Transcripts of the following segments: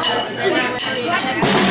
Gracias.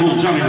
Devils jumping.